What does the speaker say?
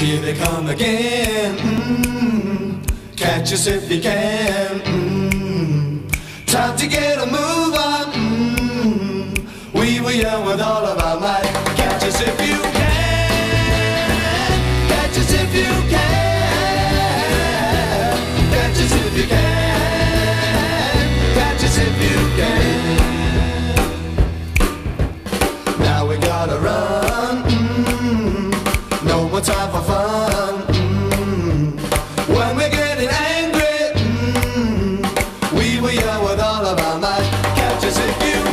Here they come again. Mm, catch us if you can. Mm, time to get a move on. Mm, we were young with all of is it you?